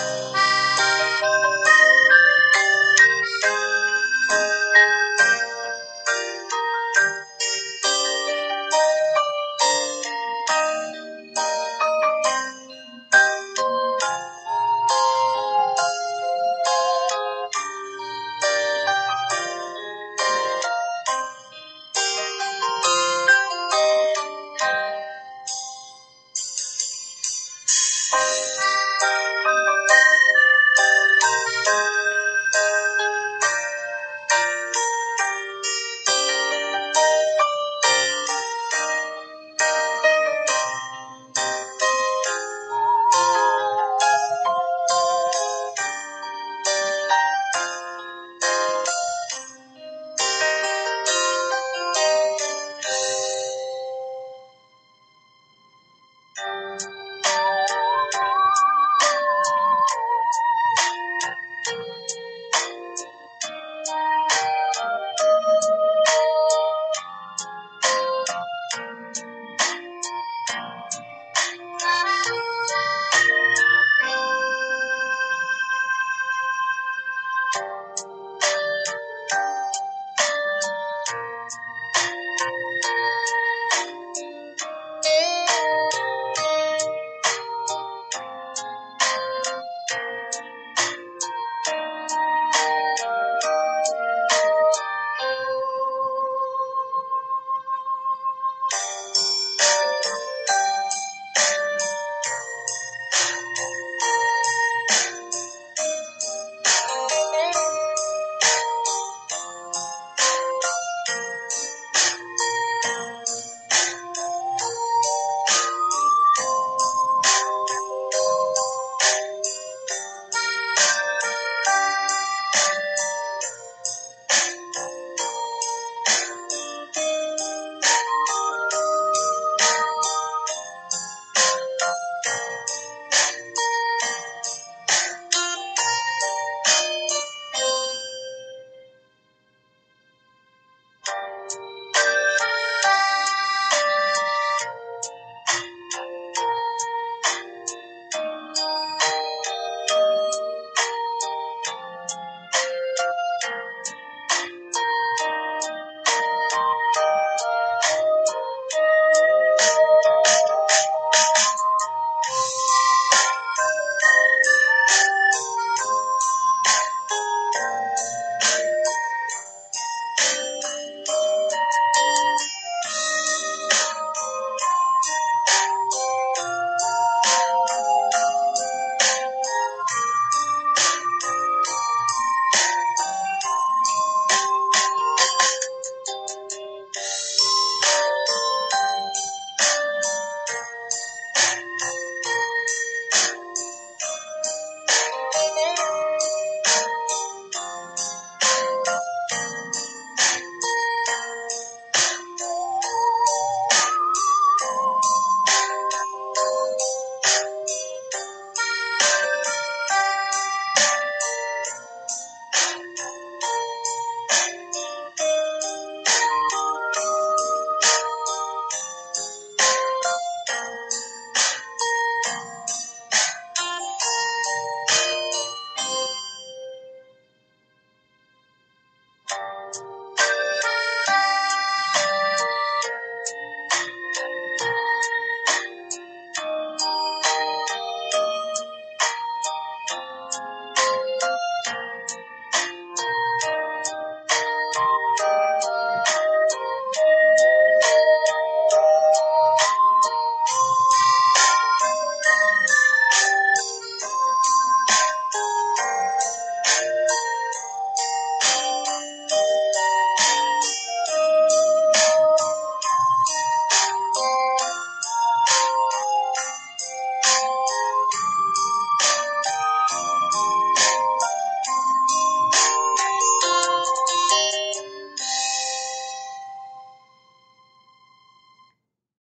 Bye.